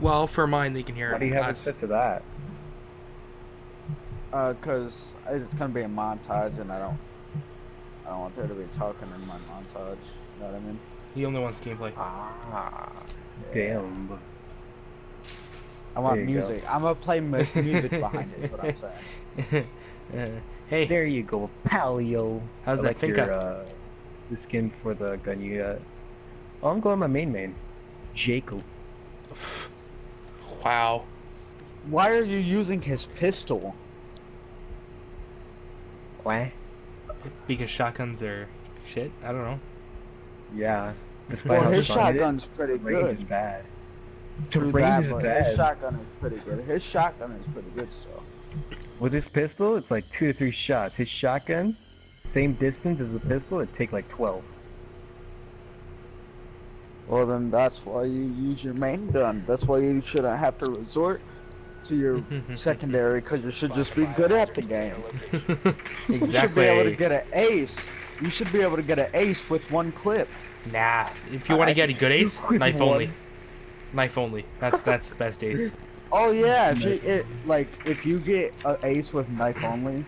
Well, for mine, they can hear Why it. do you have it That's- set to that? Uh, cause it's gonna be a montage, and I don't, I don't want there to be talking in my montage. You know what I mean? He only wants gameplay. Ah, damn. I want There you go. music. I'm gonna play music behind it. Is what I'm saying. Uh, hey, There you go, Palio. How's I that like Finka? your, uh, the skin for the gun you got. Oh, I'm going my main main. Jacob. Wow. Why are you using his pistol? Why? Because shotguns are shit. I don't know. Yeah. Well, his strong it is, shotgun's pretty the range good. is bad. The True range that, is but bad. His shotgun is pretty good. His shotgun is pretty good still. With his pistol, it's like two to three shots. His shotgun, same distance as the pistol, it'd take like 12. Well, then that's why you use your main gun. That's why you shouldn't have to resort to your secondary, because you should just be good at the game. exactly. You should be able to get an ace. You should be able to get an ace with one clip. Nah. If you want to get a good ace, knife one. only. Knife only. That's that's the best ace. Oh yeah, if you, it like if you get an ace with knife only,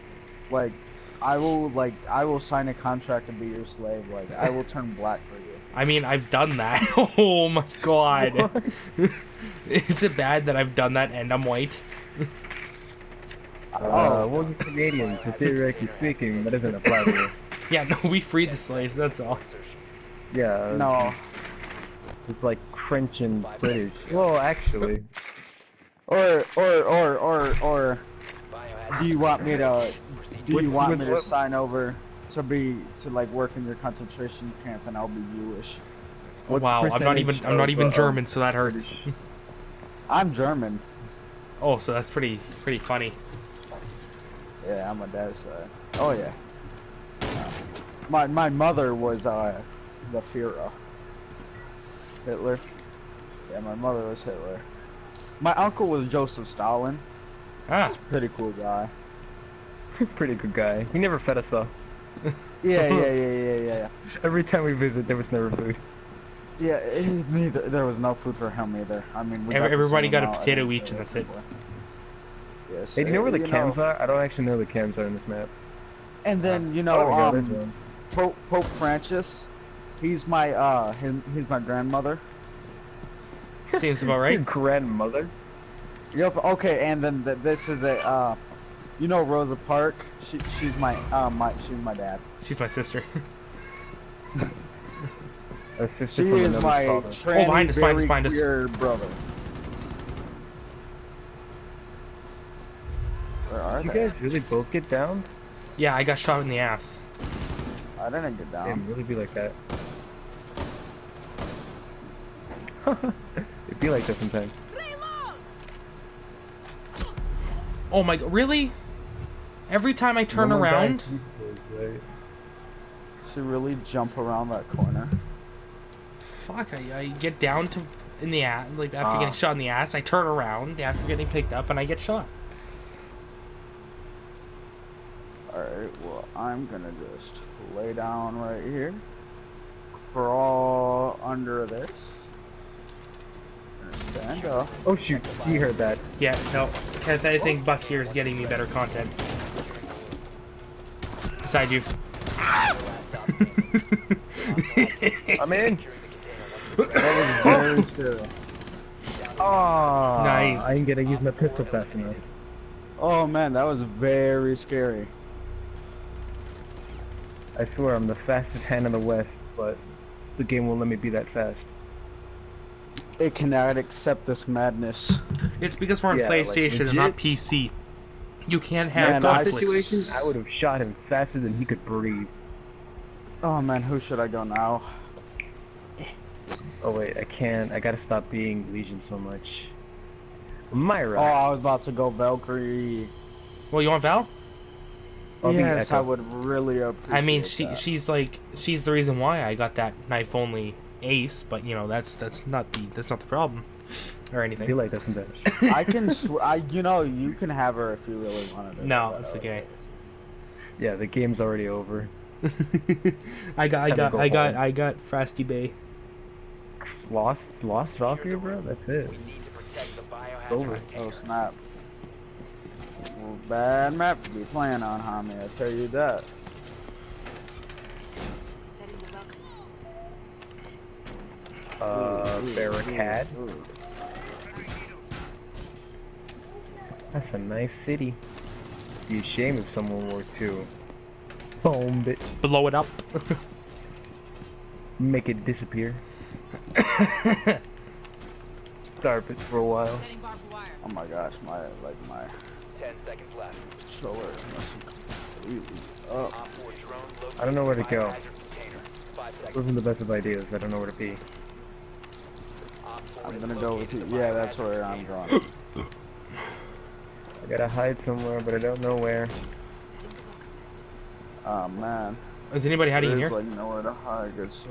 like I will like I will sign a contract and be your slave. Like I will turn black for you. I mean, I've done that. oh my god. Is it bad that I've done that and I'm white? Uh, Oh. well, you're Canadian, so theoretically speaking, that doesn't apply to you. Yeah, no, we freed the slaves. That's all. Yeah. No, It's like French and British. Well, actually, or or or or or do you want me to do you want me to sign over to be to like work in your concentration camp and I'll be Jewish? What wow, I'm not even I'm not even of, uh, German, so that hurts. I'm German. oh, so that's pretty pretty funny. Yeah, I'm a dad's side. Oh yeah. My my mother was uh the Führer. Hitler. Yeah, my mother was Hitler. My uncle was Joseph Stalin. Ah, Pretty cool guy. Pretty good guy. He never fed us though. Yeah, yeah, yeah, yeah, yeah, yeah. Every time we visit, there was never food. Yeah, it- neither there was no food for him either. I mean, we Every- got everybody got a potato each, and that's it. Yes. Hey, do you know where the you cams are? I don't actually know the cams are in this map. And then you Oh, know, there we go, there's um, one. Pope Pope Francis. He's my uh, his, he's my grandmother. seems about right. grandmother? Yep. Okay, and then th this is a uh, you know Rosa Park. She she's my uh my she's my dad. She's my sister. Sister She is my father. tranny, behind us, behind us, very behind us. queer brother. Where are Did you they? guys really both get down? Yeah, I got shot in the ass. I didn't get Damn, down. really be like that. It'd be like that sometimes. Oh my god, really? Every time I turn No around, dies equally, right? She really jump around that corner. fuck, I, I get down to in the ass, like after Ah. getting shot in the ass, I turn around after getting picked up and I get shot. Alright, well, I'm gonna just lay down right here. Crawl under this. And stand up. Oh shoot, you heard that. Yeah, no, Kenneth, I think Buck here is getting me better content. Beside you. I'm in. That was very scary. Oh, Nice. I ain't gonna use my pistol fast enough. Oh man, that was very scary. I swear I'm the fastest hand in the West, but the game won't let me be that fast. It cannot accept this madness. It's because we're on Yeah, like, PlayStation and not. PC. You can't have Man, I- conflicts. Situation, I would have shot him faster than he could breathe. Oh man, who should I go now? Oh wait, I can't. I gotta stop being Lesion so much. Mira. Oh, I was about to go Valkyrie. Well, you want Val? I'll yes, I would really appreciate I mean, she that. she's like she's the reason why I got that knife only ace, but you know that's that's not the that's not the problem or I anything. feel like that sometimes. I can, sw- I, you know, you can have her if you really wanted to. No, it's I- okay. yeah, the game's already over. I got I got go I got. I got Frosty Bay. Lost, lost Valkyrie, bro. That's it. Protect the biohazard Over. Oh snap. Well, bad map to be playing on, homie. I tell you that. Setting the welcome. Uh, Ooh, ooh, barricade. ooh, ooh. That's a nice city. Be a shame if someone were to bomb it, Blow it up. make it disappear, starve it for a while. Setting barbed wire. Oh my gosh, my like my Ten seconds left. controller is completely up. Op 4 drone located I don't know where to go. biohazard container. Five seconds. Wasn't the best of ideas. I don't know where to be. I'm gonna go with you. Yeah, that's where I'm container. going. I gotta hide somewhere, but I don't know where. Setting the welcome mat. Oh man. Is anybody hiding in There's here? like nowhere to hide, good sir.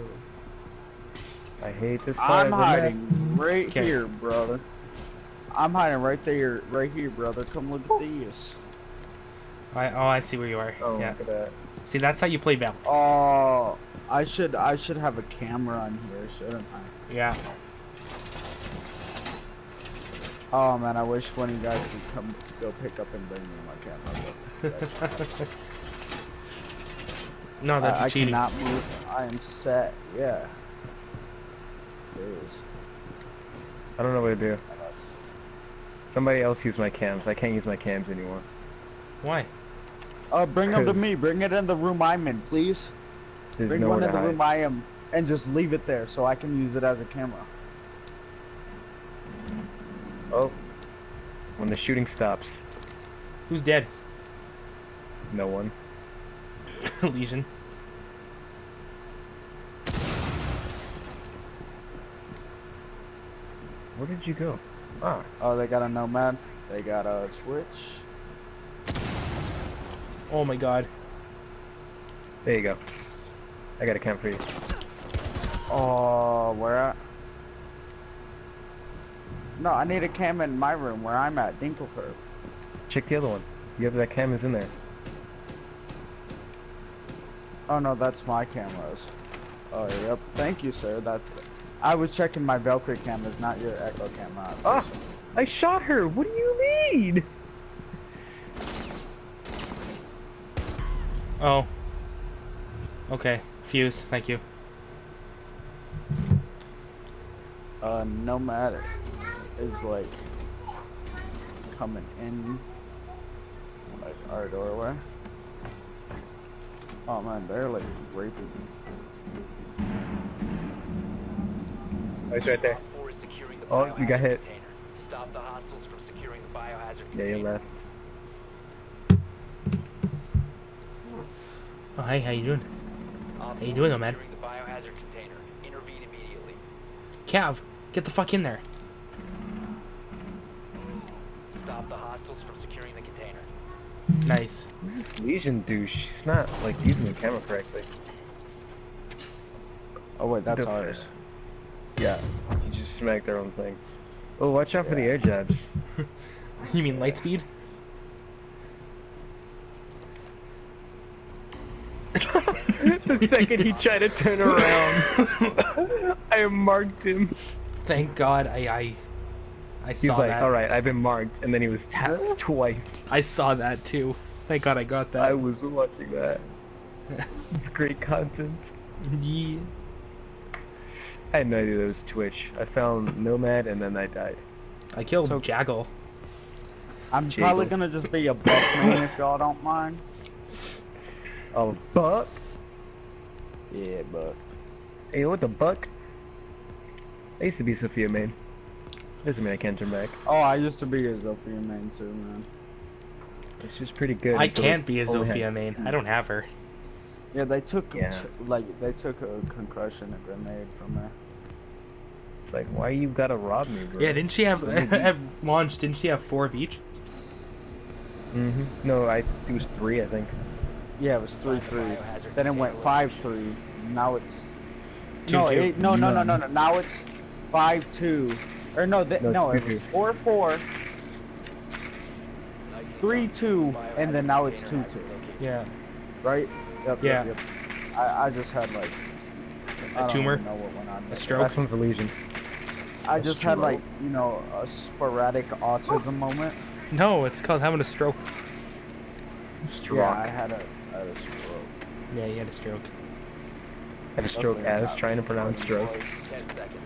I hate this part I'm of the hiding right Okay. here, brother. I'm hiding right there, right here, brother. Come look at this. I, oh, I see where you are. Oh, yeah. look at that. See, that's how you play Val. Oh, I should, I should have a camera on here, shouldn't I? Yeah. Oh man, I wish one of you guys could come, go pick up and bring me my camera. but No, that's I, I cheating. cannot move. I am set. Yeah. It is. I don't know what to do. Somebody else use my cams. I can't use my cams anymore. Why? Uh, bring them to me. Bring it in the room I'm in, please. There's Bring one in the hide. room I am, and just leave it there so I can use it as a camera. Oh. When the shooting stops, Who's dead? no one. Lesion. Where did you go? Ah, Oh, they got a Nomad. They got a switch. Oh my god. there you go. I got a cam for you. Oh, where at? No, I need a cam in my room where I'm at, Dinkleford. Check the other one. You have that cam is in there. Oh no, that's my cameras. Oh, yep. Thank you, sir. That I was checking my Valkyrie cameras, not your Echo camera. Ah! I shot her. What do you mean? Oh. Okay. Fuze. Thank you. Uh, Nomad is like coming in like our doorway. Oh man, they're like raping me. Oh, he's right there. Op 4 is securing the Oh, you got hit. container. Stop the hostiles from securing the biohazard Yeah, you left. Oh, hey, how you doing? How you doing, is Nomad? securing the biohazard container. Intervene immediately. Cav, get the fuck in there. Hostiles from securing the container. Nice. Lesion douche. She's not like using the camera correctly. Oh wait, that's The- ours. Yeah. You just smacked their own thing. Oh, watch out for the air jabs. You mean light speed? the second he tried to turn around, I marked him. Thank God I I I He's saw like, that. all right, I've been marked, and then he was tapped twice. I saw that too. Thank God I got that. I was watching that. It's great content. yeah. I had no idea that was Twitch. I found Nomad, and then I died. I killed So- Jaggle. I'm Jiggle. probably gonna just be a Buck main if y'all don't mind. Oh, buck. Yeah, but Hey, what the buck? I used to be Zofia main. Doesn't mean I can't turn back. oh, I used to be a Zofia main too, man. It's just pretty good. I can't be a only had- Zofia main. I don't have her. Yeah, they took Yeah. like they took a concussion and grenade from her. Like, why you gotta rob me, bro? Yeah, didn't she have at launch? Didn't she have four of each? hmm No, I it was three, I think. Yeah, it was three three. Then it went five three. Now it's Two, no, two. Eight, no, no, no, no, no. Now it's five two, or no, th- No, no, two, it was two. four four, Nicely three two, and then now it's two two. Yeah. Right? Yep. Yeah. Yep, yep. I, I just had like I A don't tumor? even know what went on. A stroke? Last one's the Lesion. I just had like you know a sporadic autism moment. No, it's called having a stroke. Stroke. Yeah, I had a, I had a stroke. Yeah, you had a stroke. had a stroke as trying to pronounce stroke.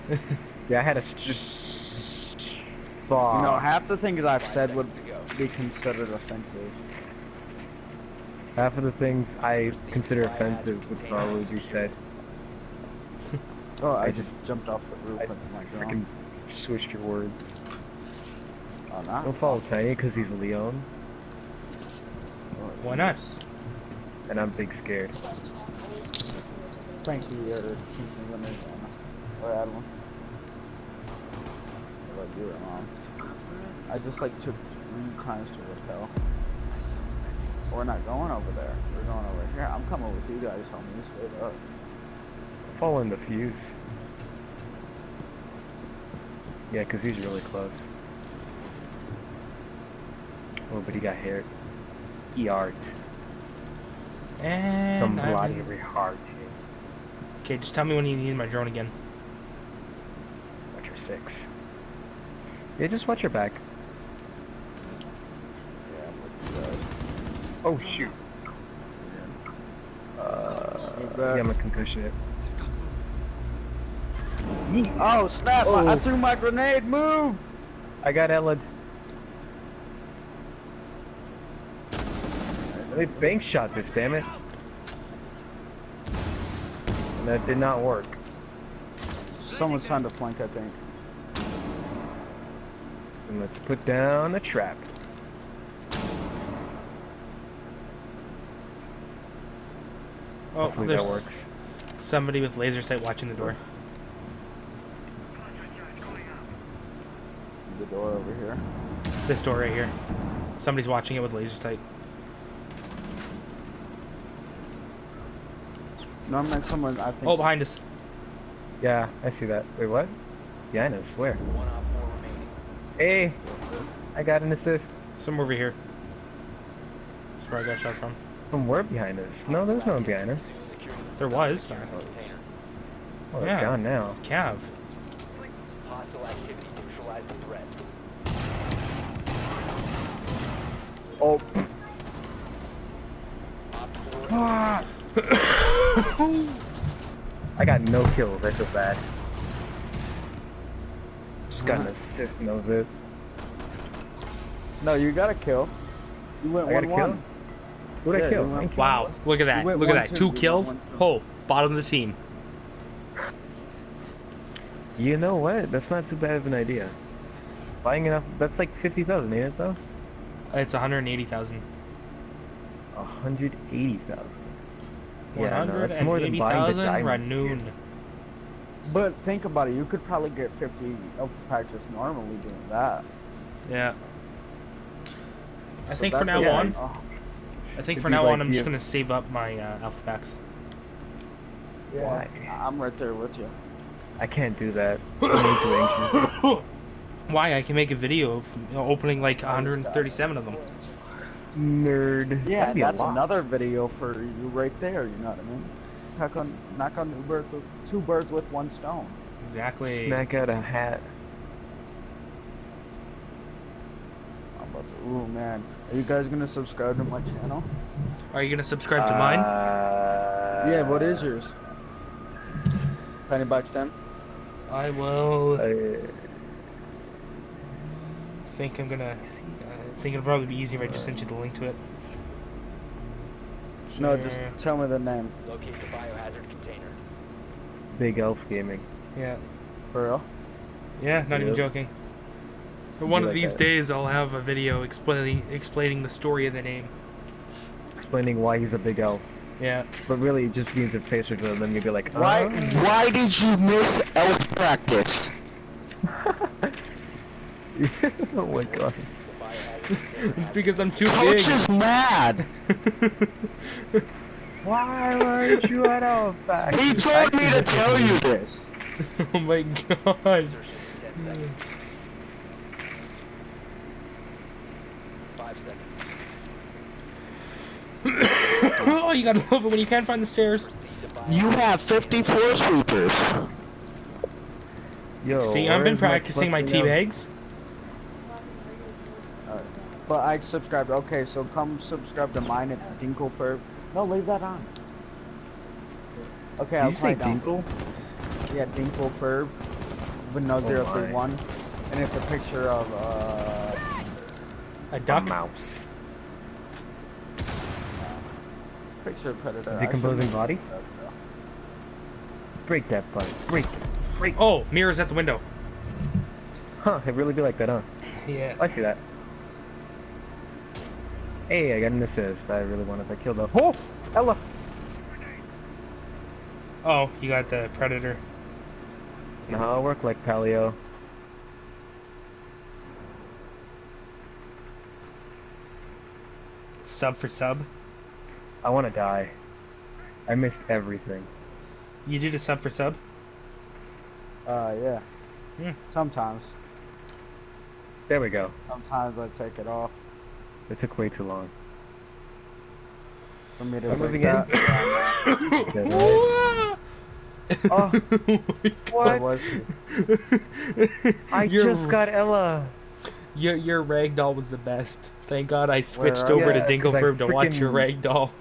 Ten seconds. Yeah, I had a st- You know, half the things I've said would seconds to go. be considered offensive. half of the things I consider offensive would probably be said. Oh, I, I just jumped off the roof I into my I drone. can switch your words. Oh, not? Don't follow Tiny because he's Leon, Why not? and I'm big scared. Thank you, or keeping them in or Adam. What I do it wrong. I just like took three crimes to Raquel. We're not going over there. We're going over here. I'm coming with you guys, homie. Straight up. Following the Fuze. Yeah, because he's really close. Oh, but he got hit. ER. And Some I'm- bloody every heart. Okay, just tell me when you need my drone again. Watch your six. Yeah, just watch your back. Yeah. Oh shoot. Uh, yeah. I'm a concussion it. Oh snap! I- I Oh. threw my grenade. Move! I got Ellen. They bank shot this, damn it. And that did not work. Someone's trying to flank, I think. And let's put down the trap. Oh, Hopefully there's that works. somebody with laser sight watching the door. The door over here. This door right here. Somebody's watching it with laser sight. No, I meant someone. I think. Oh, behind us. Yeah, I see that. Wait, what? Yeah, I know, swear. One op four remaining. Hey! I got an assist. Some over here. That's where I got shot from. From where behind us? No, there's no one behind us. There was. the container. Oh, they're Yeah. gone now. Cav. Hostile activity. Neutralize the threat. Oh, ah. I got no kills. I feel bad. Just got an assist and that it. No, you got a kill. You went I got a one kill? one. Who'd Yeah, I kill? you went- Thank. Wow, look at that. Look at that. two, Two kills. one, two. Oh, bottom of the team. You know what? That's not too bad of an idea. Buying enough, that's like 50,000, ain't it though? It's 180,000. 180,000. Yeah, no, that's more than buying the 180,000 diamond. Ranoon. Dude. But think about it. You could probably get 50 of practice normally doing that. Yeah. I So think for now a- on, oh, I think It'd for now like on, I'm just gonna save up my uh, alpha packs. Why? I'm right there with you. I can't do that. I'm way too anxious. Why? I can make a video of you know, opening like 137 of them. Nerd. Yeah, That'd be a that's another video for you right there. You know what I mean? Knock on, knock on two birds with, two birds with one stone. Exactly. Smack out a hat. I'm about to. Ooh man, are you guys gonna subscribe to my channel? Are you gonna subscribe to mine? Uh, yeah. What is yours? Penny bucks ten. I will. Uh, think I'm gonna. I think it'll probably be easier if I just sent you the link to it. No, just tell me the name. Locate the biohazard container. Big Elf Gaming. Yeah. For real? Yeah, not even joking. But one of like these that. days, I'll have a video explaining explaining the story of the name. Explaining why he's a big elf. Yeah. But really, it just means a face or something. Then you'd be like, Why? "Oh." Why did you miss elf practice? oh my god. The biohazard container It's because I'm too Coach big. is mad. Why weren't you at elf back? He told me to tell you this. oh my god. insertion in 10 seconds. Five seconds. oh, you gotta love it when you can't find the stairs. You have 50 floor sweepers. Yo, See, I've been where's my practicing my tea fucking, um, bags. But I subscribed. Okay, so come subscribe to mine. It's Dinklefurb. No, leave that on. Okay, Did I'll you say quiet down. Dinkle? Yeah, Dinklefurb. Vanilla Oh zero my. one, and it's a picture of uh A A duck. mouse. picture of predator. I Decomposing shouldn't- body? Break that body. Break. Break Oh, mirrors at the window. Huh, it really be like that, huh? Yeah. I see that. Hey, I got an assist. I really wanted to kill the. Oh! Ela! Oh, you got the predator. No, I work like Paleo. Sub for sub. I want to die. I missed everything. You did a sub for sub. Uh, yeah. Hmm. Sometimes. There we go. Sometimes I take it off It took way too long. to I'm moving that. Dead. Oh, oh What what? was it? I your, just got Ela. your your ragdoll was the best. Thank God I switched over to Yeah, I Dinklefurb to watch your ragdoll.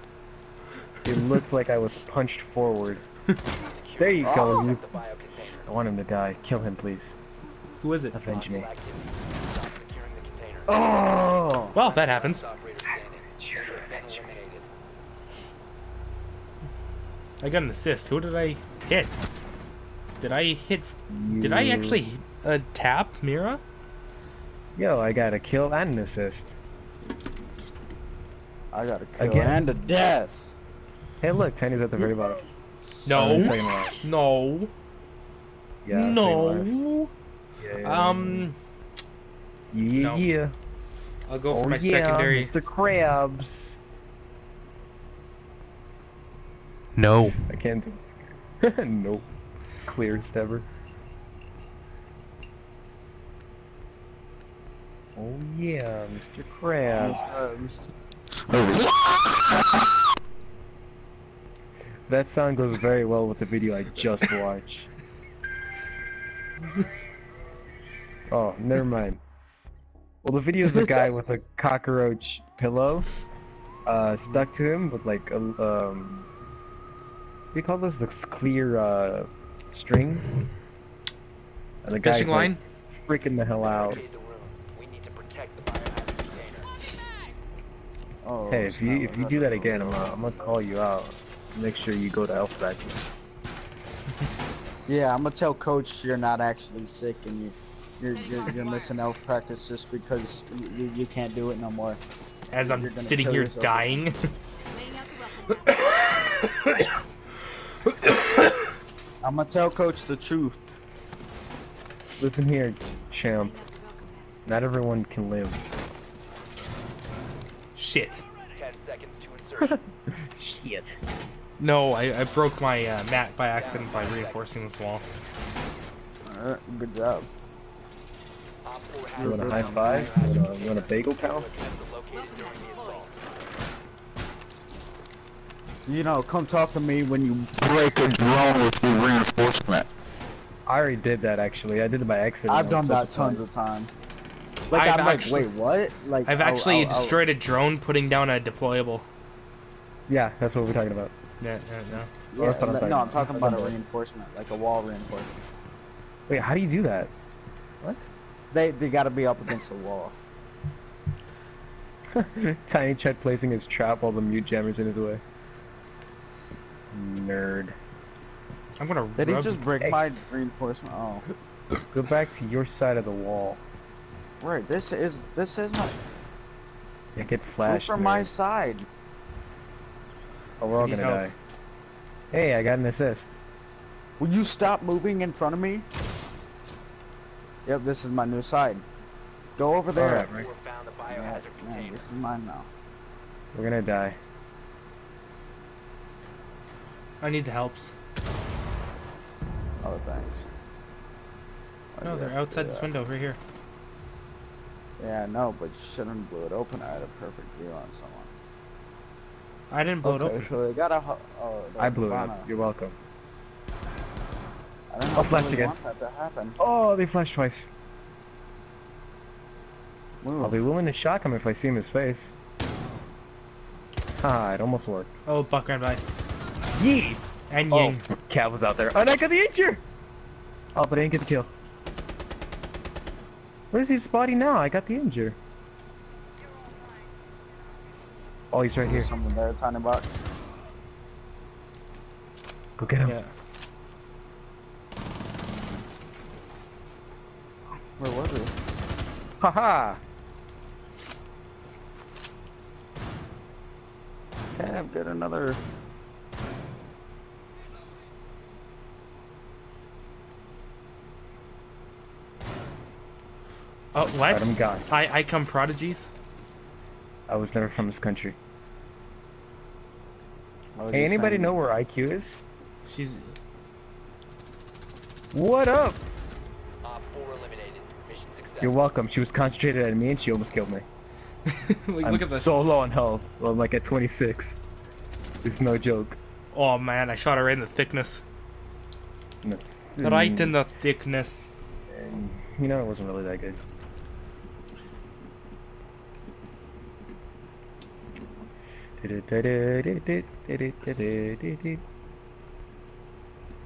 It looked like I was punched forward. There you go. You. The bio container. I want him to die. Kill him, please. Who is it? Avenge me. Oh! Well, that happens. Operator standing. You have been eliminated. I got an assist. Who did I hit? Did I hit? Did I actually uh, tap Mira? Yo, I got a kill and an assist. I got a kill Again? and a death. Hey, look, Tiny's at the very bottom. No. Uh. No. Yeah, no. Yeah, yeah, Um, Yeah, no. yeah. I'll go for oh, my yeah, secondary. Mr. Krabs. No. I can't do this. nope. Clearest ever. Oh yeah, Mr. Krabs. That sound goes very well with the video I just watched. oh, never mind. Well, the video is a guy with a cockroach pillow uh, stuck to him with like a um, what do you call this? The clear uh, string. And the guy's Fishing like, line? freaking the hell out. Barricade the room. We need to protect the biohazard container. Oh, Hey, if you if you do that again. I'm gonna, I'm gonna call you out. Make sure you go to Alphabet. Yeah, I'm gonna tell coach you're not actually sick and you you're you're, you're missing elf practice just because you, you, you can't do it no more. As I'm sitting here yourself. dying. Laying out the welcome mat. I'm gonna tell coach the truth. Listen here, champ. Laying out the welcome mat. Not everyone can live. Shit. Ten seconds to insertion. Shit. No, I, I broke my uh, mat by accident by reinforcing this wall. Alright, good job. Op four has You want a high five? You want a, you want a bagel pal? Attempts located during the assault. You know, come talk to me when you Break a drone with your reinforcement. I already did that actually. I did it by accident. I've done that surprised. tons of times. Like I've I'm like, actually- wait, what? Like I've I'll- actually I'll- I'll- destroyed a drone putting down a deployable. Yeah, that's what we're talking about. Yeah, yeah, no. Yeah, that's I'm no, talking no, I'm about. talking about a reinforcement, like a wall reinforcement. Wait, how do you do that? What? They they gotta be up against the wall. Tiny Chet placing his trap while the mute jammer's in his way. Nerd. I'm gonna Did he rub- just break Hey. my reinforcement? Oh, Go back to your side of the wall. right. This is this is my Yeah, get move flashed. from my side. Oh, we're all gonna help. die. Hey, I got an assist. Will you stop moving in front of me? Yep, this is my new side. Go over there. Alright, Rick. Found the biohazard man, container. this is mine now. We're gonna die. I need the helps. Oh, thanks. Oh, no, they're outside this window right here. Yeah, I know, but you shouldn't blew it open. I had a perfect view on someone. I didn't blow okay, it open. so they got a. hu- Oh, I blew it up. You're welcome. I don't know I'll flash really again. that. Oh, they flashed twice. Move. I'll be willing to shock him if I see him his face. Ah, it almost worked. Oh, Buck ran by. Yee! And Oh, Ying. Cav was out there. Oh, I got the injure! Oh, but I didn't get the kill. Where's his body now? I got the injure. Oh, he's right here. There's someone there, tiny box. Go get him. Yeah. Where was? Haha! Cav, get another. Oh, what? Got him gone. I, I come prodigies? I was never from this country. Hey, anybody know where IQ is? She's. What up? You're welcome. She was concentrated at me and she almost killed me. Look, I'm look at this. so low on health. Well, I'm like at 26. It's no joke. Oh man, I shot her right in the thickness. No. Right in Mm, the thickness. and, you know, it wasn't really that good.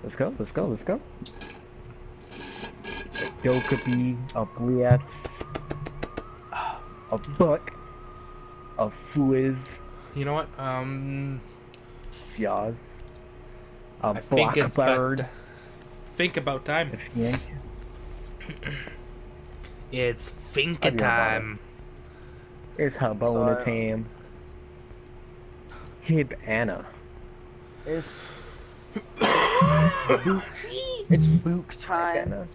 Let's go, let's go, let's go. Dokupi, a Bliat, a Buck, a Fuiz, You know what? Um, Fiaz, a I think it's Blackbeard, about, think about time. It's I'll Finka be about it. time. It's Hibana Sorry. Tam. Hib Anna. It's. Book. It's Book time.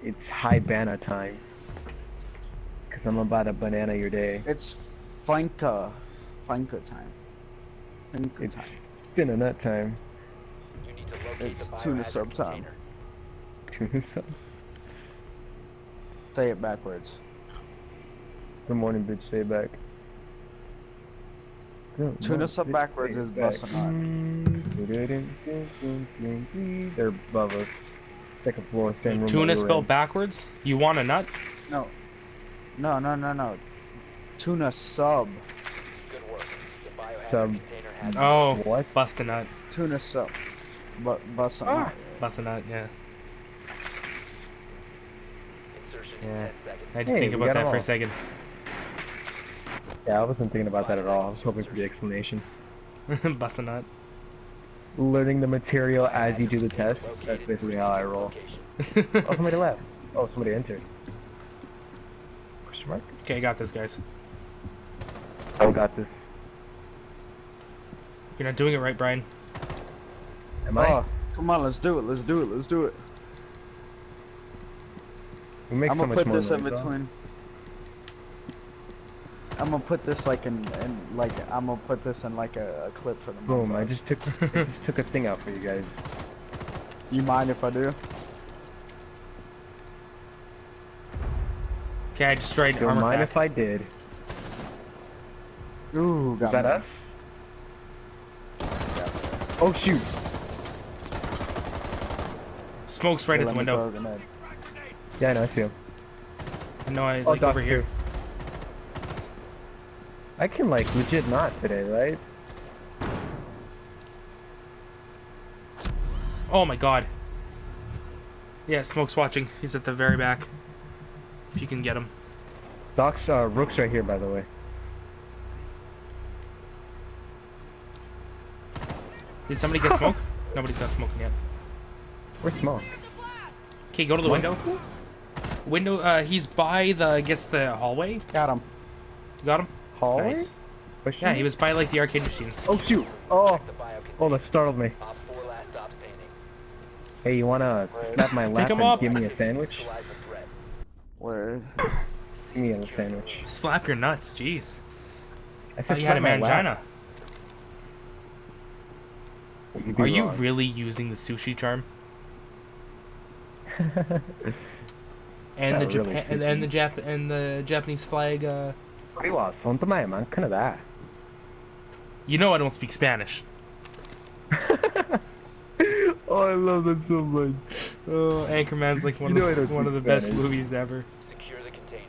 Banana. It's Hibana time. Cause I'm about to banana your day. It's Finka. Finka time. Finka It's time. been a nut time. You need to locate It's the tuna sub time. container. Say it backwards. Good morning, bitch. Say it back. Good Tuna sub bitch, backwards is it back. Mm, They're above us. Second floor, same room. Tuna we spelled in. backwards? You want a nut? No. No, no, no, no. Tuna sub. Good work. The Sub. container has Oh, What? bust a nut. Tuna sub. But bust a Ah. Bust a nut, yeah. Yeah. I had to Hey, think about that for a second. Yeah, I wasn't thinking about that at all. I was hoping for the explanation. bust a nut. Learning the material as you do the test. That's basically how I roll. Oh, somebody left. Oh, somebody entered. Question mark? okay, I got this, guys. I got this. You're not doing it right, Brian. Am I? Oh, come on, let's do it. Let's do it. Let's do it. we make I'm so gonna much put more this in noise, though. between. I'm gonna put this like in, in like I'm gonna put this in like a, a clip for the Boom! I just took I just took a thing out for you guys. You mind if I do? Okay, I destroyed Don't armor mind pack. if I did. Ooh, Is got that me. us? Oh shoot! Smoke's right Here, at the let me throw window. a. Yeah, I know. I see him. I know I Oh, like over here. too. I can like legit not today, right? Oh my god. Yeah, Smoke's watching. He's at the very back. If you can get him. Doc's uh, Rook's right here, by the way. Did somebody get smoke? Nobody's got smoke yet. Where's Smoke? Okay, go to the What? window. Window, uh, he's by the, I guess the hallway. Got him. You got him? Hallway? Nice. Question? Yeah, he was by like the arcade machines. Oh shoot! Oh, Check the bio oh, that startled me. Op 4 last stop standing. Hey, you wanna slap my lap and up. give me a sandwich? Neutralize the threat. Where? Give me a sandwich. Slap your nuts, jeez. I said you had a slap my lap. mangina. You'd Are you wrong. really using the sushi charm? And the Not Japan really and, and the sushi. Jap and the Japanese flag. Uh, you know I don't speak Spanish. oh, I love that so much. Oh, Anchorman's like one you of the, one of the Spanish. best movies ever. Secure the container.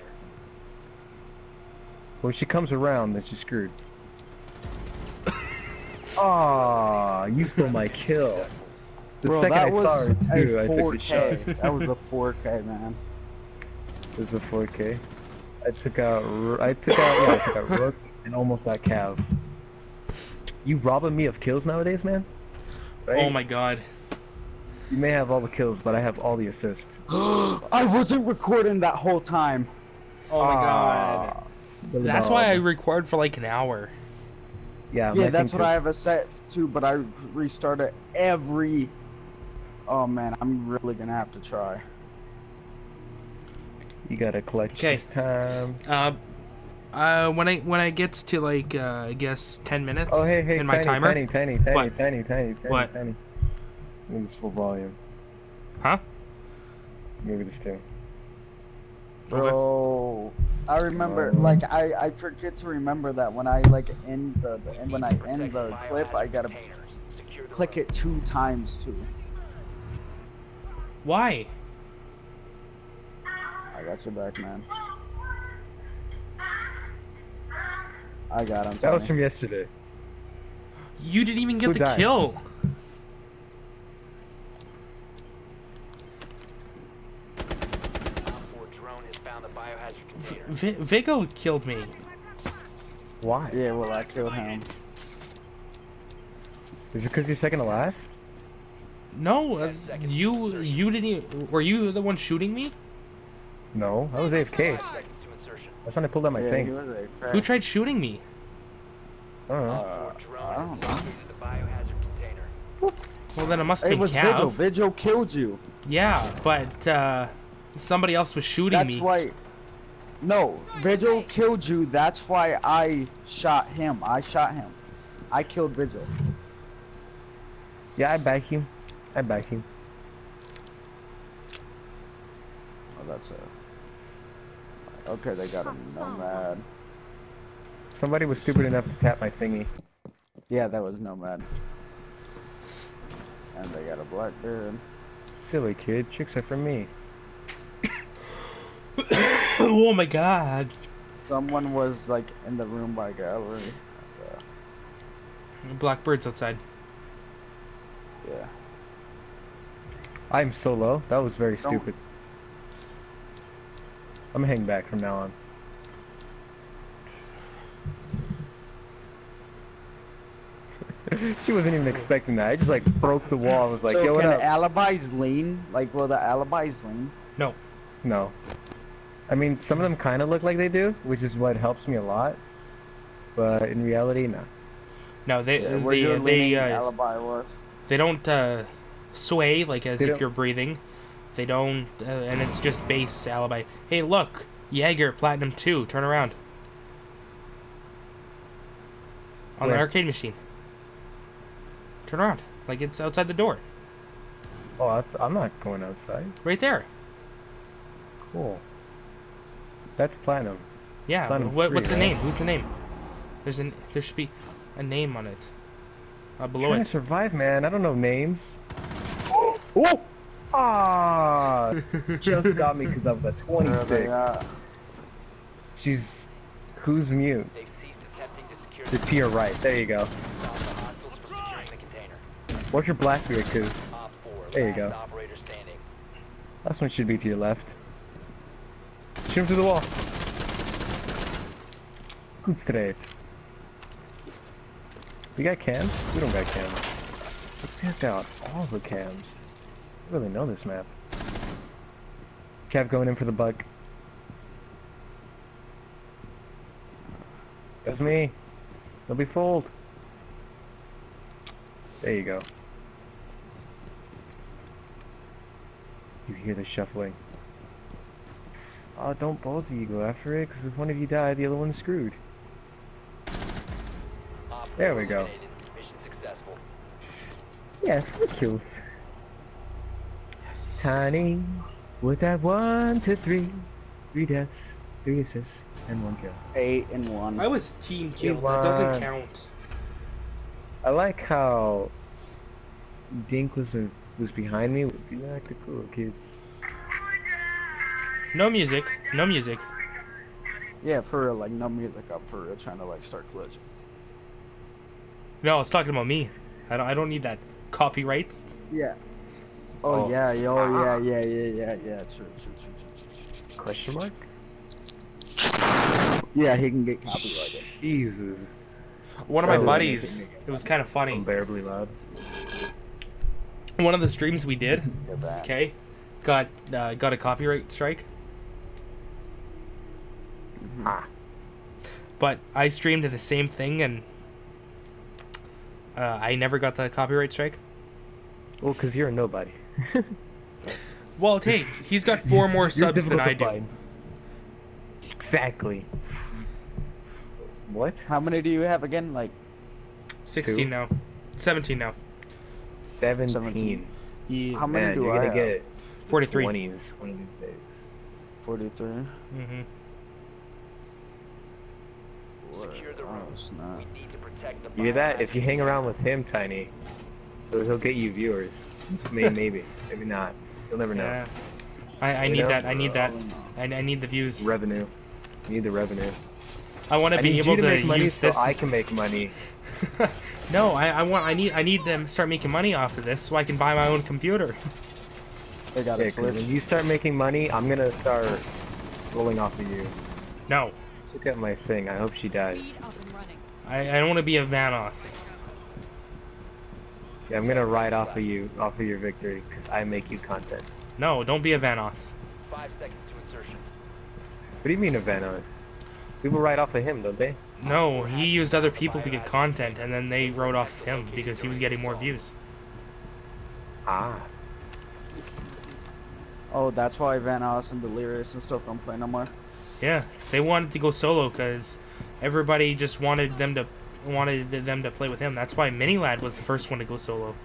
When she comes around, then she's screwed. Ah, you stole my kill. The Bro, second that I was saw her, too, a 4K. That was a 4K, man. It was a 4K. I took out, I took out, yeah, I took out Rook and almost got Cav. You robbing me of kills nowadays, man? Right? Oh my god. You may have all the kills, but I have all the assists. I wasn't recording that whole time. Oh my god. Ah, That's why I Bob. record for like an hour. Yeah, yeah, that's what. I have a set to, but I restart it every. Oh man, I'm really gonna have to try. You gotta collect Okay. time. Uh, uh, when I when I gets to like uh, I guess ten minutes Oh, hey, hey, in my tiny, timer, tiny, tiny, tiny, What? tiny, tiny, tiny, What? tiny. Maybe this full volume. huh? Maybe this too. Bro, I remember, Um, like, I, I forget to remember that when I, like, end the, the and when I end the clip, I gotta Container. Secure the click room. it two times, too. Why? I got your back, man. I got him, That was from yesterday. You didn't even get Who the died? kill. Op 4 drone has found the biohazard container. Vi- Vigo killed me. Why? Yeah, well, I killed him. Is it because you're second alive? No, as you you didn't. Even, were you the one shooting me? No, I was AFK. Five seconds to insertion. That's when I pulled out my yeah, thing. he was a Who tried shooting me? I don't know. Uh, I don't know. located the biohazard container. Well, then it must be It was Cav. Vigil. Vigil killed you. Yeah, but uh, somebody else was shooting That's me. why. No, Vigil killed you. That's why I shot him. I shot him. I killed Vigil. yeah, I back him. I back him. Oh, that's it. Okay, they got a nomad. Somebody was stupid enough to tap my thingy. Yeah, that was nomad. And they got a black dude. Silly kid, chicks are for me. oh my god. Someone was like in the room by gallery. Blackbeard's outside. Yeah. I'm so low. That was very Don't- stupid. I'm gonna hang back from now on. she wasn't even expecting that. I just like broke the wall. and was like, so yo, what can up? alibis lean? Like, will the alibis lean? No. No. I mean, some of them kind of look like they do, which is what helps me a lot. But in reality, no. No, they Yeah, they your they uh, alibi was. they don't uh, sway like as They if don't- you're breathing. They don't, uh, and it's just base alibi. Hey, look, Jaeger Platinum Two. Turn around. On the arcade machine. Turn around, like it's outside the door, Oh, I'm not going outside. right there. Cool. That's platinum. Yeah. Platinum What, what's the name? Who's the name? There's an there should be a name on it. Uh, below Trying it. to survive, man. I don't know names. Oh! Ah! Just got me because I was a Where are they 26. She's. Who's mute? They've ceased to secure The the to your right. There you go. stop the hostiles from securing the container. What's your Blackbeard? Cause Op 4, There you go. operator standing. last one should be to your left. Shoot him through the wall. Good straight. We got cams? We don't got cams. Let's test out all the cams. I really know this map. Cav going in for the buck. That's me. They'll be fooled. There you go. You hear the shuffling. Oh, don't both of you go after it, because if one of you die, the other one's screwed. There we go. successful. Yes, four kills. Tiny, with that one, two, three, three deaths, three assists, and one kill. Eight and one. I was team kill, killed. that That doesn't doesn't count. I like how Dink was uh, a who's behind me, would you act a cool kid? No music. No music. Yeah, for real, like no music up for real, trying to like start glitching. No, I was talking about me. I don't. I don't need that copyrights. Yeah. Oh, Oh. yeah, yo, yeah, yeah, yeah, yeah, yeah. True, true, true, true, true, true, true. Question mark? Yeah, he can get copyrighted. Jesus. One of my buddies. it It was kind of funny. Unbearably loud. One of the streams we did. Okay, got uh, got a copyright strike. Mhm. Ah. But I streamed the same thing and uh, I never got the copyright strike. Well, because you're a nobody. Well, hey, he's got four more subs than I to do. find. Exactly. What? How many do you have again? Like, 16 Two. now. 17 now. 17. 17. Yeah, how many Man, do you're I gonna have? get 43. 20s one of these days. 43. hmm Secure the Oh, room. snap. We need to protect the You hear that? If you hang around with him, Tiny, he'll he'll get you viewers. Maybe, maybe, maybe not. You'll never know. Yeah. I, I You need know? that. I need that. I, I need the views. Revenue. You need the revenue. I want to be able to, to, make money use so this. I can make money. no, I, I want. I need. I need them start making money off of this so I can buy my own computer. They got Yeah, a 'cause switch. when you start making money, I'm gonna start rolling off of you. No, Look at my thing. I hope she dies. Speed up and running. I, I don't want to be a Vanoss. Yeah, I'm gonna ride off of you, off of your victory, because I make you content. No, don't be a Vanoss. Five seconds to insertion. What do you mean, Hibana? People ride off of him, don't they? No, he used other people to get content, and then they wrote off him because he was getting more views. Ah. Oh, that's why Van Alice and Delirious and stuff don't play no more. Yeah, 'cause they wanted to go solo because everybody just wanted them to wanted them to play with him. That's why Mini Ladd was the first one to go solo.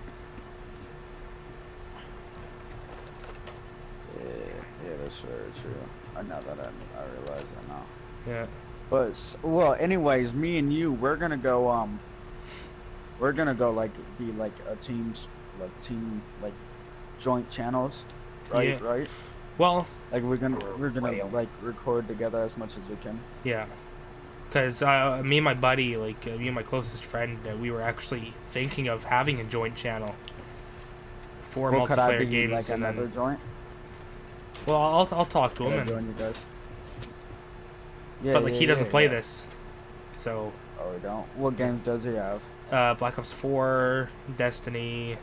Yeah, yeah, that's very true. I know that I, I realize that now. Yeah. But well, anyways, me and you, we're gonna go. Um, we're gonna go like be like a team, like team, like joint channels, right? Yeah. Right? Well, Like we're gonna we're gonna like record together as much as we can. yeah. Because uh, me and my buddy, like uh, me and my closest friend, uh, we were actually thinking of having a joint channel for Well, multiplayer be games, like and another then joint? well, I'll I'll talk to him, join and, you guys? Yeah, but like yeah, he doesn't yeah, play yeah. this, so Oh, we don't. What games does he have? uh, Black Ops 4, Destiny,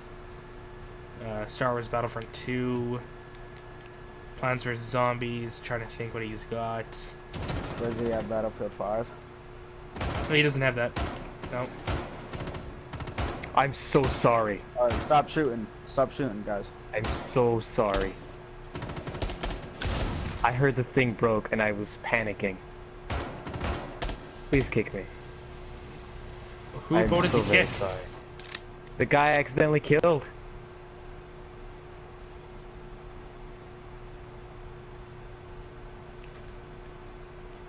uh, Star Wars Battlefront 2, Plants vs Zombies. Trying to think what he's got. Does he have Battlefield 5? Oh, he doesn't have that. No. I'm so sorry. Alright, stop shooting. Stop shooting, guys. I'm so sorry. I heard the thing broke and I was panicking. Please kick me. Who I'm voted so to kick? sorry. The guy I accidentally killed.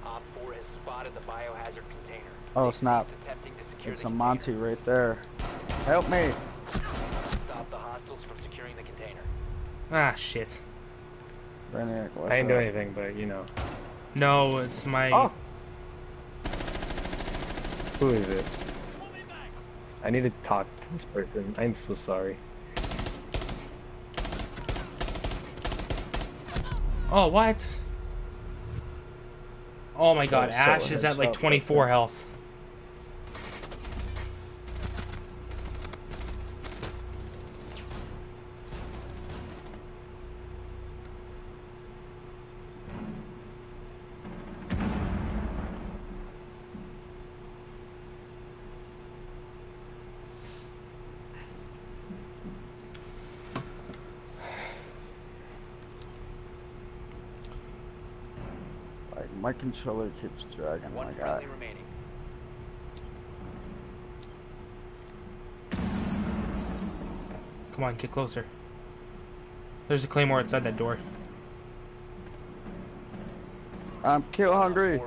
Op 4 has spotted the biohazard container. Oh, They snap. ceased attempting to secure It's a. Monty right there. Help me! Stop the hostiles from securing the container. Ah, shit. Brainiac, I didn't do anything, but you know. No, it's my. Oh! Who is it? I need to talk to this person. I'm so sorry. Oh, what? Oh my god, so Ash is at like 24 there. health. My controller keeps dragging One my guy. friendly remaining. Come on, get closer. There's a claymore outside that door. I'm kill hungry.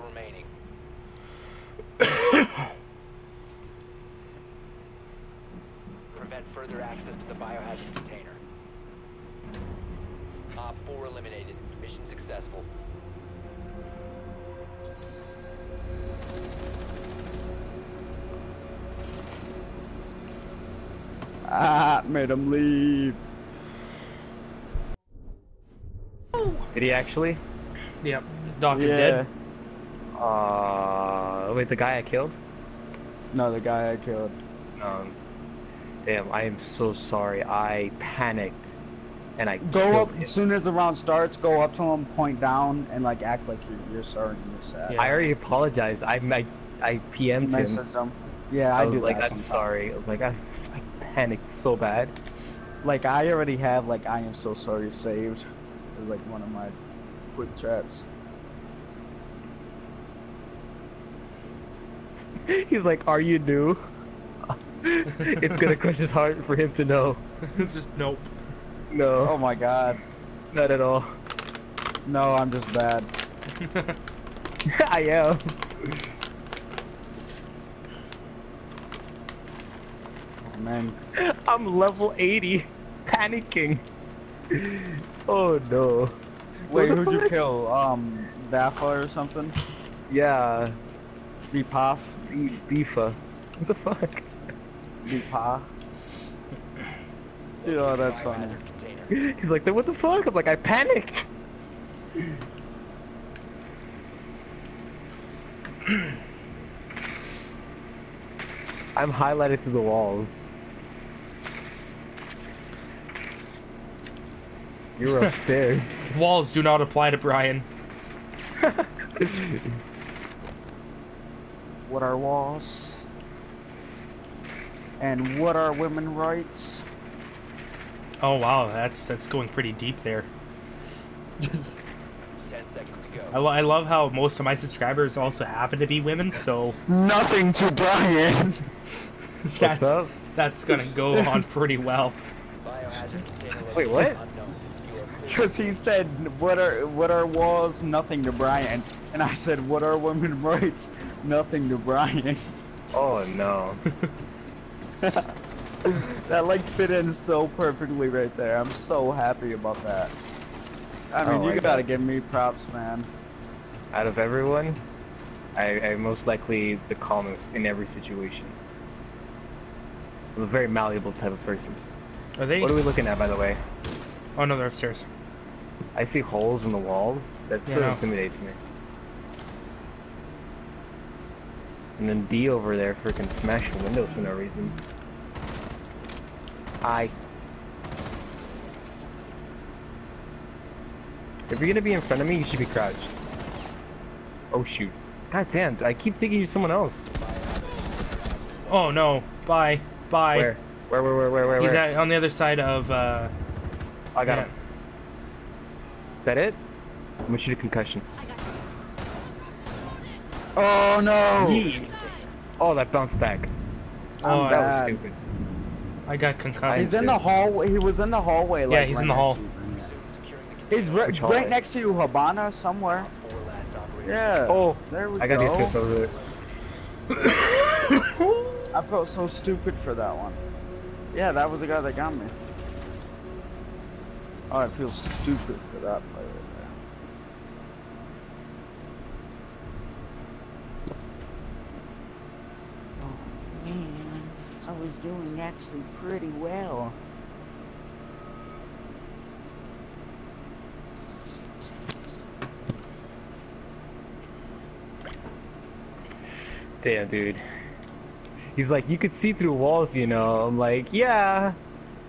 Actually? Yep. Doc is dead. Uh, wait, the guy I killed? No, the guy I killed. Um, damn, I am so sorry. I panicked, and I Go up him. as soon as the round starts. Go up to him, point down, and like act like you're, you're sorry and you're sad. Yeah. I already apologized. I I, I PM'd him. Message him. Yeah, I, I, was do like, that I'm sometimes. sorry. I was like, I, I panicked so bad. Like I already have like I am so sorry saved. It's like one of my quick chats. He's like, "Are you new?" it's gonna crush his heart for him to know. it's just nope. No, Oh my god. not at all. No, I'm just bad. I am. Oh, man. I'm level 80, panicking. Oh no. Wait, who'd you kill? Um, Baffa or something? Yeah, Beepaf? B- Beefa. What the fuck? Beepa? Yeah, that's funny. He's like, then what the fuck? I'm like, I panicked. I'm highlighted to the walls. You're upstairs. Walls do not apply to Brian. What are walls? And what are women rights? Oh wow, that's that's going pretty deep there. 10 seconds to I, lo- I love how most of my subscribers also happen to be women, so Nothing to Brian! that's that's gonna go on pretty well. Wait, what? unknown. You are clear. Because he said, what are what are walls? Nothing to Brian. And I said, what are women rights? Nothing to Brian. Oh no. that like fit in so perfectly right there. I'm so happy about that. I mean, Oh my you gotta God. give me props, man. Out of everyone, I, I'm most likely the calmest in every situation. I'm a very malleable type of person. Are they? What are we looking at, by the way? Oh no, they're upstairs. I see holes in the walls. That Yeah, sort of intimidates me. And then D over there freaking smashing the windows for no reason. I. If you're gonna be in front of me, you should be crouched. Oh shoot. God damn, I keep thinking you're someone else. Oh no, bye, bye. Where? Where, where, where, where, where? He's where? at, on the other side of. uh... I got yeah. him. Is that it? I'm gonna shoot a concussion. Oh no! Yee. Oh, that bounced back. Oh, I'm That bad. was stupid. I got concussed. He's in the hallway. He was in the hallway. Like, Yeah, he's right in the hall. to you. Securing the He's right, hallway? right next to you, Hibana, somewhere. four last operator. Yeah. Oh, there we I got go. these kids over there. I felt so stupid for that one. Yeah, that was the guy that got me. Oh, I feel stupid for that play right there. Oh man, I was doing actually pretty well. Damn, dude. He's like, you could see through walls, you know. I'm like, yeah,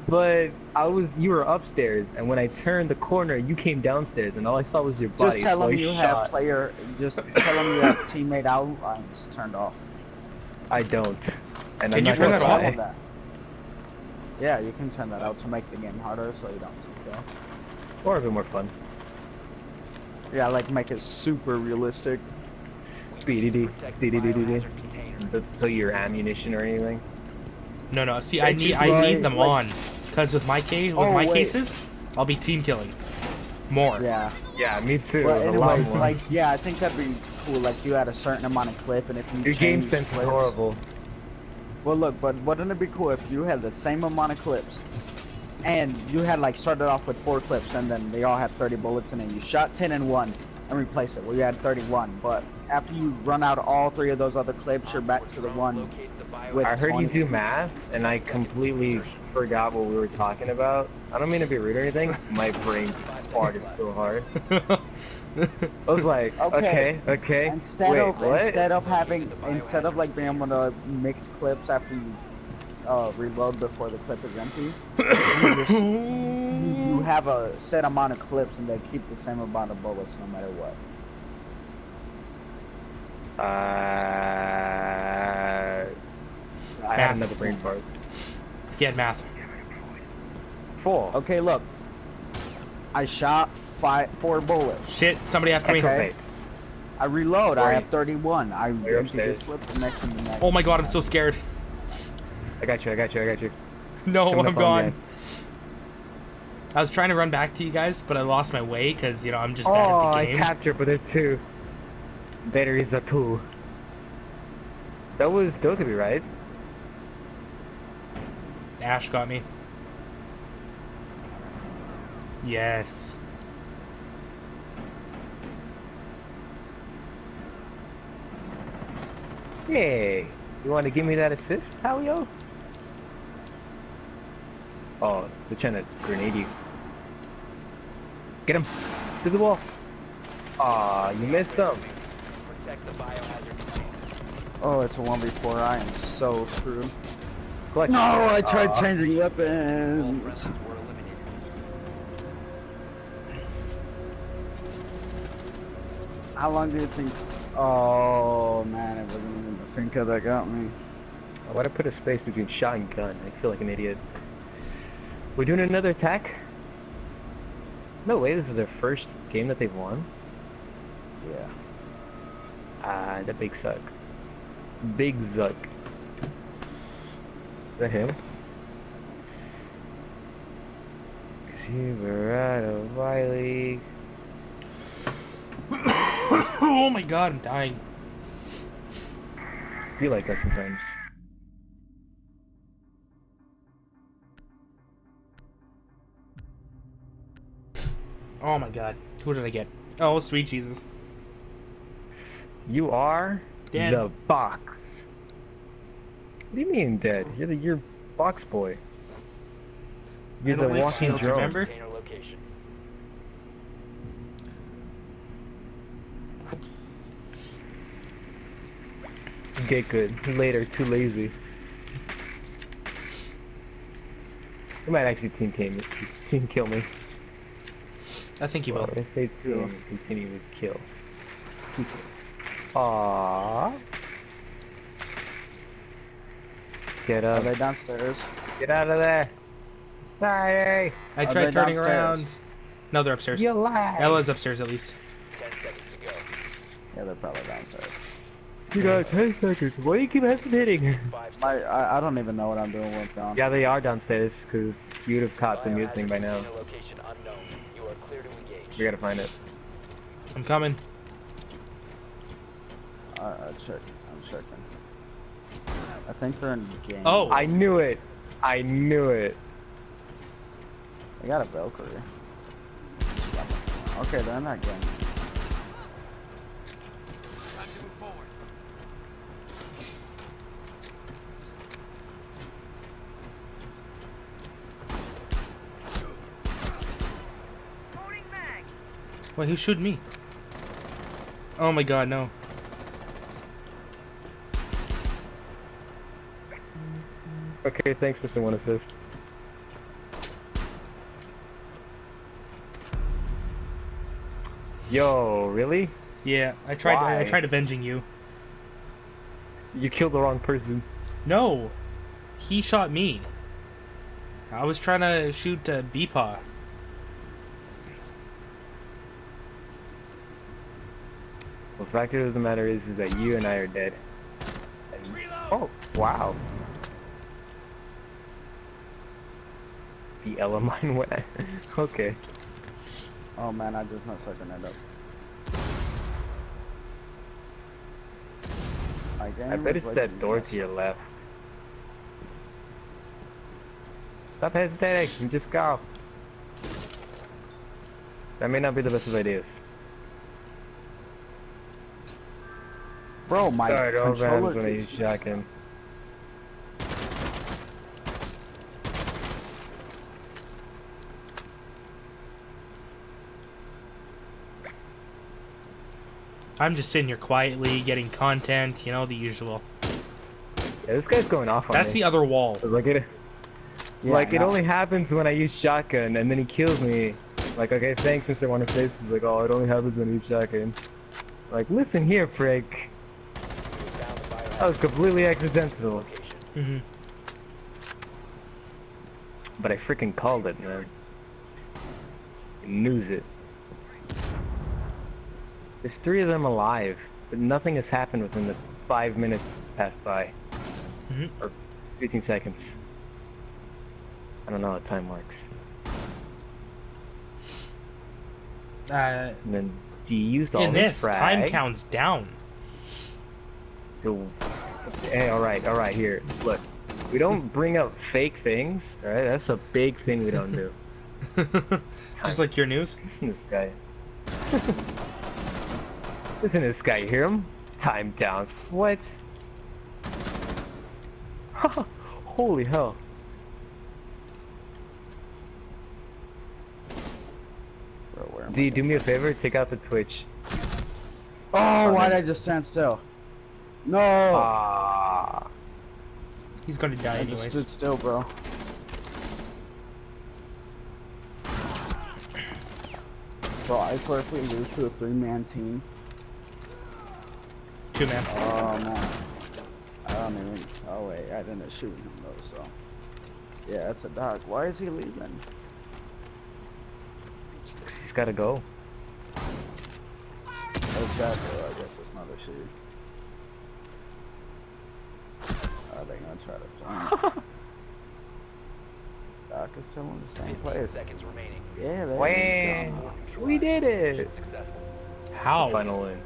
but I was, you were upstairs, and when I turned the corner, you came downstairs, and all I saw was your body. Just tell so him you shot. have player. Just tell him you have teammate outlines turned off. I don't. And Can I'm you not turn gonna that off? That. Yeah, you can turn that out to make the game harder, so you don't see that. Or a bit more fun. Yeah, like make it super realistic. Does it tell your ammunition or anything? No, no. See, I need I need them on, because with my case, with Oh, my wait. cases, I'll be team killing more. Yeah. Yeah, me too. But a lot anyways, more. like, yeah, I think that'd be cool. Like, you had a certain amount of clip, and if you your game change sense is clips- horrible. Well, look, but wouldn't it be cool if you had the same amount of clips, and you had like started off with four clips, and then they all had 30 bullets in it. You shot 10 and one, and replace it. Well, you had 31, but after you run out all three of those other clips, you're back to the one. With I heard you do math, and I completely forgot what we were talking about. I don't mean to be rude or anything. My brain farted so hard. I was like, okay, Okay. okay. Instead Wait, of what? instead of having instead of like being able to mix clips after you uh, reload before the clip is empty, you, just, you, you have a set amount of clips and they keep the same amount of bullets no matter what. Uh, I Math. had another brain fart. Get math. Four. Okay, look. I shot five, four bullets. Shit, somebody have me. Okay. I reload. I have 31. I You're empty this clip. The next one. The next. Oh my god, I'm so scared. I got you, I got you, I got you. No, Coming I'm gone. you. I was trying to run back to you guys, but I lost my way because, you know, I'm just bad Oh, at the game. Oh, I game. captured, but there's two. There is a two. That was Dokkaebi, right? Ash got me. Yes. Hey, you want to give me that assist, Halio? Oh, they're trying to grenade you. Get him! To the wall! Aw, you missed him! Protect the biohazard container. Oh, it's a 1v4. I am so screwed. Clutch. No, I tried Aw. changing All weapons. How long do you think? Oh man, it wasn't even the Finka that got me. Why'd I put a space between shot and gun? I feel like an idiot. We're doing another attack? No way, this is their first game that they've won? Yeah. Ah, the big suck. Big Zuck. Is that him? Silverado Wiley. oh my god, I'm dying. You like that sometimes. Oh my god. Who did I get? Oh, sweet Jesus. You are Dead. the box. What do you mean dead? You're the you're box boy. You're the walking drone. remember? Container location. Get good. Later, too lazy. He might actually team kill me. Team kill me. I think he will. Well, if they team continue to kill. Aww. Get Are up. they downstairs? Get out of there. Sorry. I Are tried turning downstairs? around. No, they're upstairs. You lied. Ela's upstairs at least. Ten seconds to go. Yeah, they're probably downstairs. You got 10 seconds. Why do you keep hesitating? Five My, I, I don't even know what I'm doing with them. Yeah, they are downstairs, because you would have caught the mute thing by now. Location unknown. You are clear to engage. We gotta find it. I'm coming. Uh, uh, check. I'm checking. I think they're in the game. Oh. I knew it. I knew it. They got a Valkyrie. Okay, they're in that game. Wait, who shooting me? Oh my god, no. Okay, thanks for someone assist. Yo, really? Yeah, I tried. I tried avenging you. You killed the wrong person. No, he shot me. I was trying to shoot uh, Beepaw. Fact of the matter is, is that you and I are dead. And- oh, wow. The Ela mine went. okay. Oh man, I just messed up and up. Game I bet it's like that door to your left. Stop hesitating and just go. That may not be the best of ideas. Bro, my Sorry, controller rounds when I use keeps- shotgun. I'm just sitting here quietly getting content, you know, the usual. Yeah, this guy's going off on That's me. the other wall. Like it, Yeah, like it only happens when I use shotgun, and then he kills me. Like, okay, thanks, Mr. One Face. He's like, oh, it only happens when I use shotgun. Like, listen here, prick. You found the biohazard That was completely accidental. location. hmm But I freaking called it, man. News it. There's three of them alive, but nothing has happened within the five minutes passed by. hmm Or 15 seconds. I don't know how time works. Uh, And then, do you use all in this, time counts down. To- Hey, eh, alright, alright, here. Look. We don't bring up fake things, alright? That's a big thing we don't do. just like your news. Listen to this guy. Listen to this guy, you hear him? Time down. What? Holy hell. Bro, where am I D, do me a favor, take out the Twitch. Oh, why did I just stand still? No! Ah. He's gonna die I just anyways. stood still, bro. Bro, I swear if we lose to a three-man team, Two man. oh man. I don't even, oh wait, I didn't shoot him though, so. Yeah, that's a dog. Why is he leaving? He's gotta go. Oh, Jack, oh, I guess it's not a shoot. Oh, they gonna try to jump. Doc is still in the same place. seconds remaining. Yeah, there you Wow. go. We did it! How? Final win.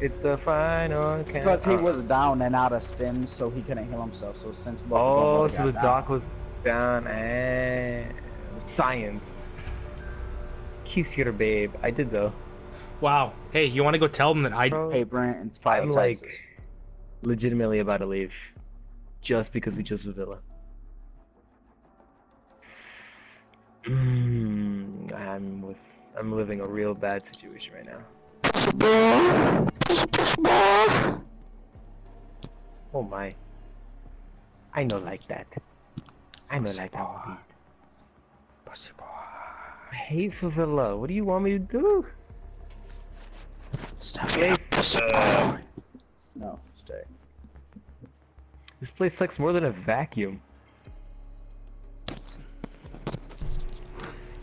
It's the final count. Because he was down and out of stims, so he couldn't heal himself. So since both Oh, so the got doc was down and science. Kiss your babe. I did though. Wow. Hey, you want to go tell them that I? Hey, Brent, it's five I'm like legitimately about to leave, just because we chose Villa. Mm, I'm with. I'm living a real bad situation right now. Oh my. I know like that. I know like that. boy. I hate Favela. What do you want me to do? Stop Place, uh, No. This place sucks more than a vacuum.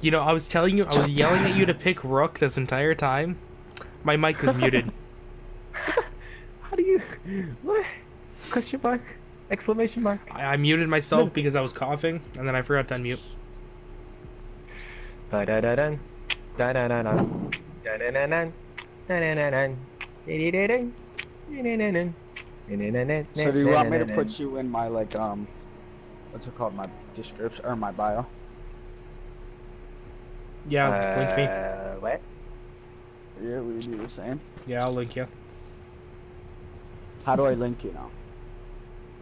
You know, I was telling you, I was yelling at you to pick Rook this entire time. My mic was muted. How do you? What? Question mark? Exclamation mark? I, I muted myself because I was coughing, and then I forgot to unmute. Da da da. Da da da. Da da da. Da da da dun. Dee dee dun. Dee dee dun dun. Dee dee dun dun. So do you want me to put you in my like um, what's it called? My description or my bio? Yeah, dun. link me. Uh, What? Yeah, we do the same. Yeah, I'll link you. How do I link you now?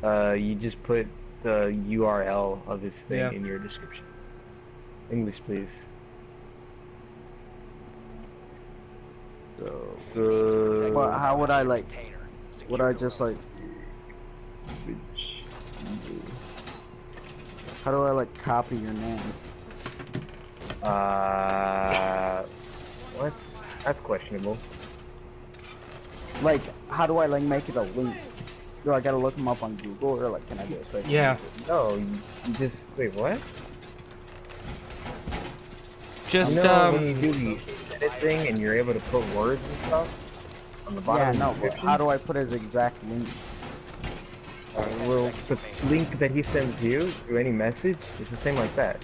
Uh, you just put the URL of this thing Yeah. in your description. English, please. So, So. well, how would I like? Container. Would I just like? How do I like copy your name? Uh, what? That's questionable. Like, how do I like make it a link? Do I gotta look them up on Google or like can I do it straight? Yeah. No, you you just wait. What? Just you know um, when you do the edit thing and you're able to put words and stuff on the bottom Yeah, no. But how do I put his exact link? Uh, well, the link that he sends you through any message is the same like that.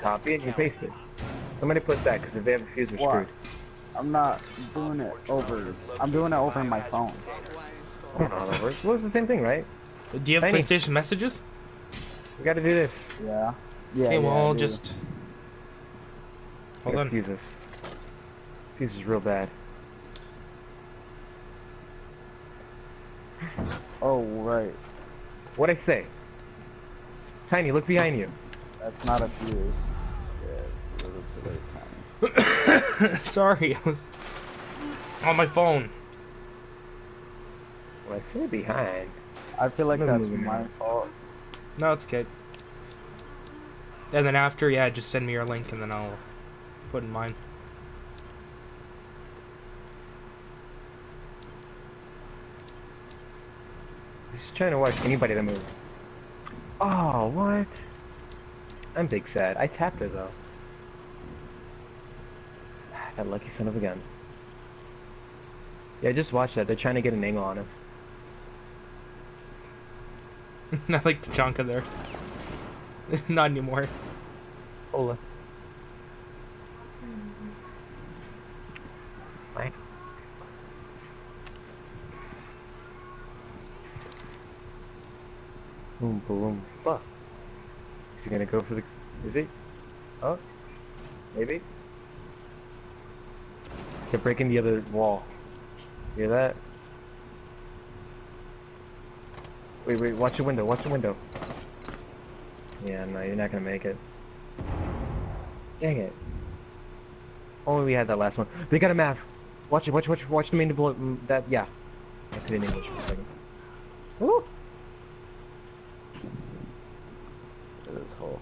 Copy it and you paste it. Somebody put that because if they have a Fuze, they're screwed. I'm not doing it over. I'm doing it over my phone. I don't know how that works. Well, it's the same thing, right? do you have Tiny. PlayStation messages? We gotta do this. Yeah. Yeah. okay, yeah, well, I I'll do. just. Hold on. Fuze this. Fuze is real bad. Oh right. What'd I say? Tiny, look behind you. That's not a Fuze. Yeah, it's a very tiny. Sorry, I was on my phone. Well, I say behind. I feel like No that's moving my on. fault. No, it's good. And then after, yeah, just send me your link and then I'll put in mine. Just trying to watch anybody that moves. Oh, what? I'm big sad. I tapped her though. Ah, that lucky son of a gun. Yeah, just watch that. They're trying to get an angle on us. I like Tachanka there. Not anymore. Hola. Boom, boom, fuck. Is he gonna go for the? Is he? Oh, maybe. They're breaking the other wall. Hear that? Wait, wait, watch the window, watch the window. Yeah, no, you're not gonna make it. Dang it. Only we had that last one. They got a map. Watch it, watch, watch, watch the main bullet. mm, That, yeah. I said in English for a second. Woo! Look at hole.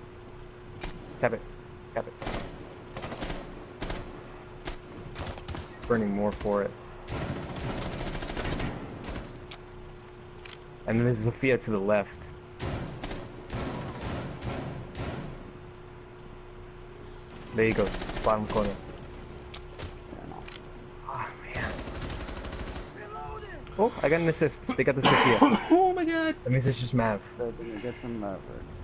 Tap it. Tap it. Burning more for it. And then there's Zofia to the left. There you go. Bottom corner. Yeah. Oh man. Oh, I got an assist. They got the Zofia. oh my god. That means it's just Mav. They didn't get the Mavericks.